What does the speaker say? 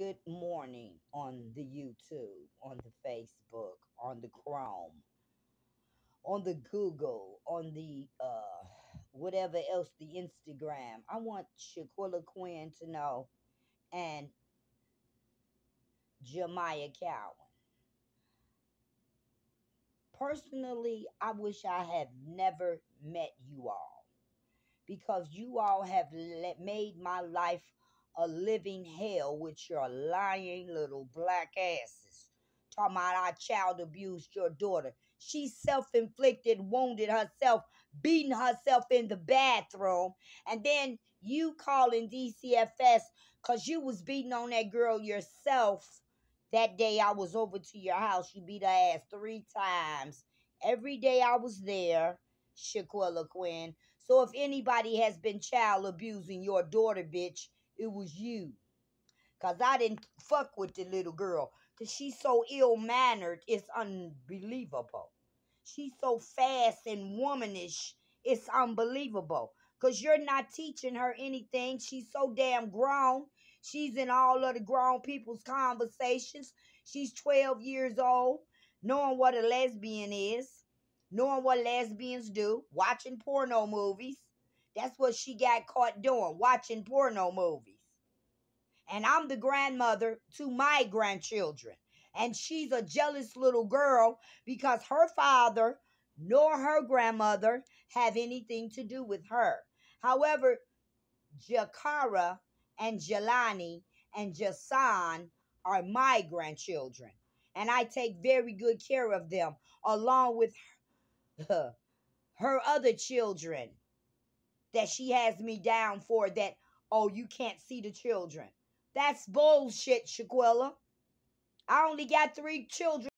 good morning on the YouTube, on the Facebook, on the Chrome, on the Google, on the uh whatever else, the Instagram. I want Shaquilla Quinn to know and Jemiah Cowan. Personally, I wish I had never met you all because you all have made my life a living hell with your lying little black asses. Talking about I child abused your daughter. She self inflicted, wounded herself, beating herself in the bathroom. And then you calling DCFS because you was beating on that girl yourself that day I was over to your house. You beat her ass three times. Every day I was there, Shaquilla Quinn. So if anybody has been child abusing your daughter, bitch, it was you. Cause I didn't fuck with the little girl. Cause she's so ill mannered, it's unbelievable. She's so fast and womanish, it's unbelievable. Cause you're not teaching her anything. She's so damn grown. She's in all of the grown people's conversations. She's 12 years old, knowing what a lesbian is, knowing what lesbians do, watching porno movies. That's what she got caught doing, watching porno movies and I'm the grandmother to my grandchildren. And she's a jealous little girl because her father nor her grandmother have anything to do with her. However, Jakara and Jelani and Jasan are my grandchildren, and I take very good care of them along with her, her other children that she has me down for that oh you can't see the children that's bullshit, Shaquilla. I only got three children.